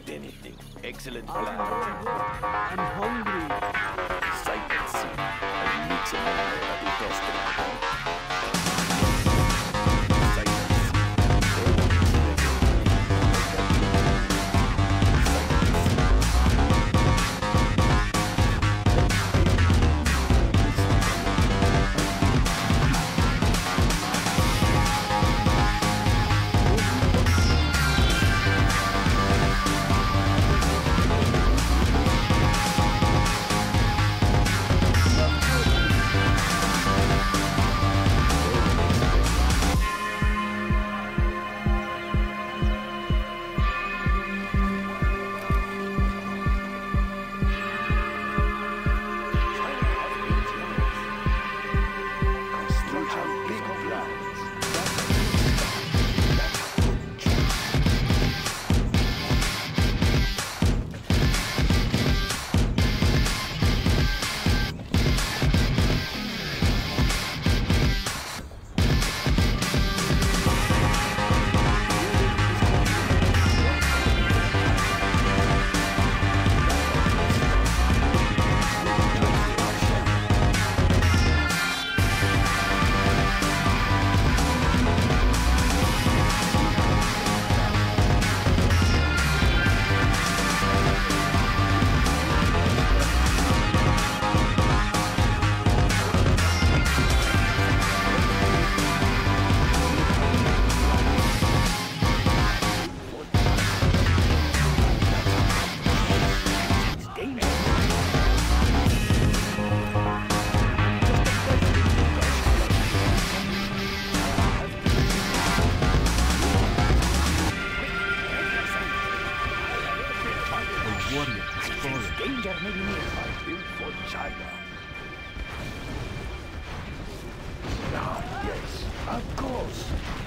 expect anything. Excellent plan. I'm hungry. Sight and see. And mix them all Of course.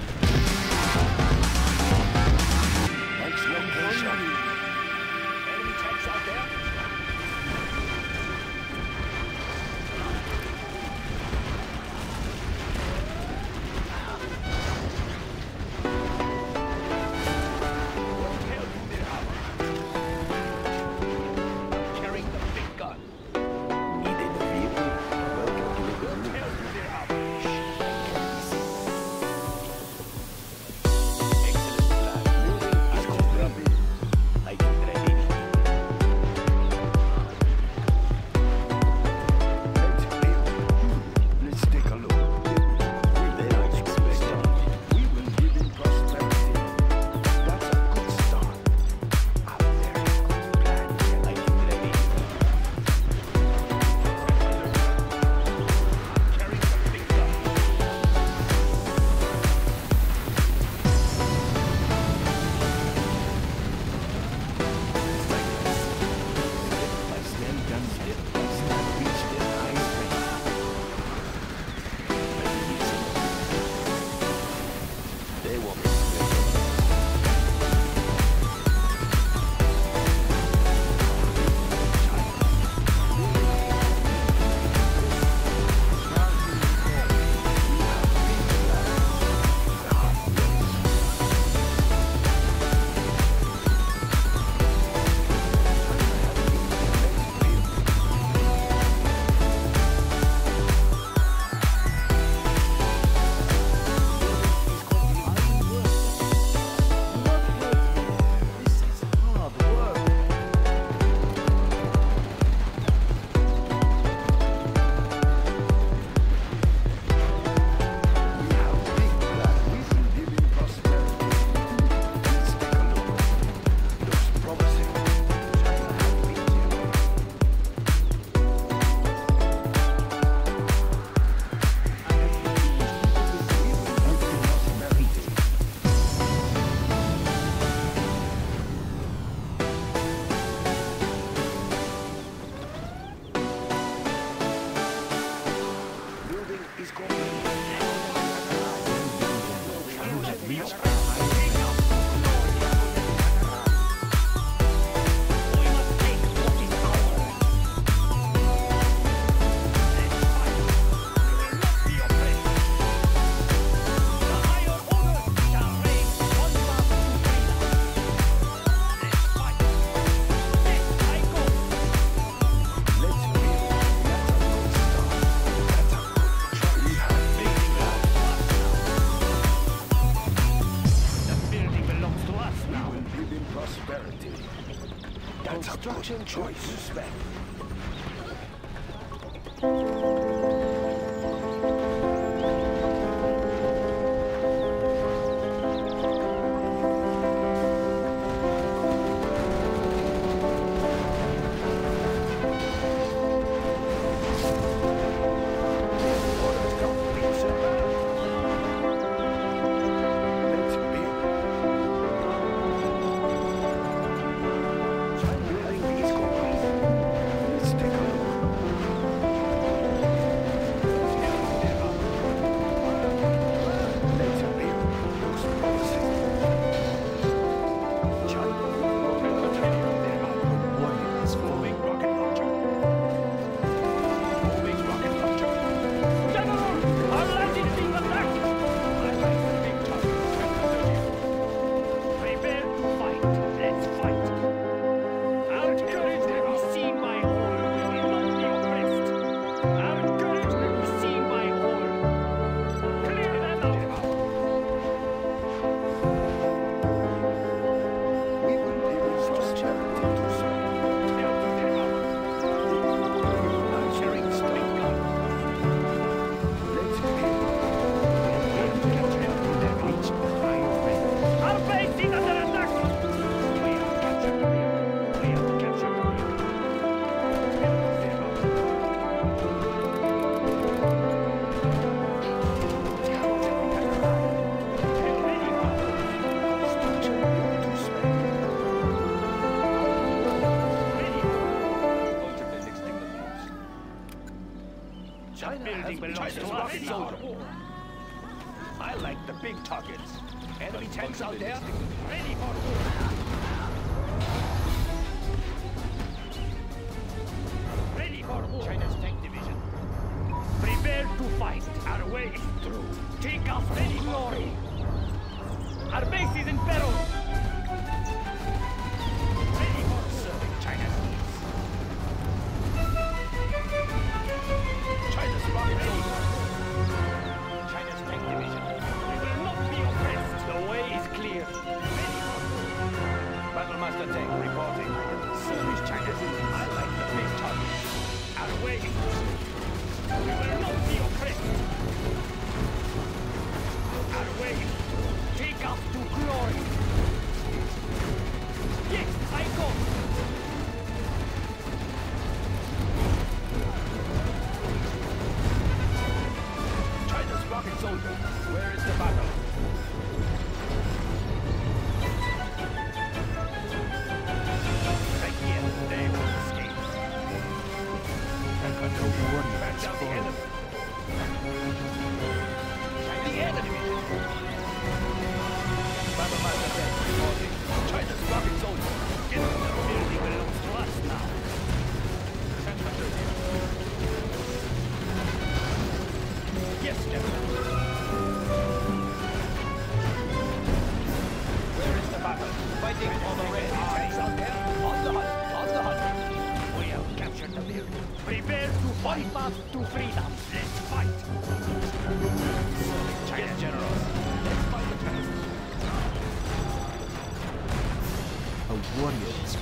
I like the big targets. Enemy tanks out there, ready for war. Ready for war. China's tank division. Prepare to fight. Our way is through. Take us ready glory. Our base is in peril.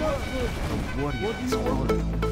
warrior is warrior.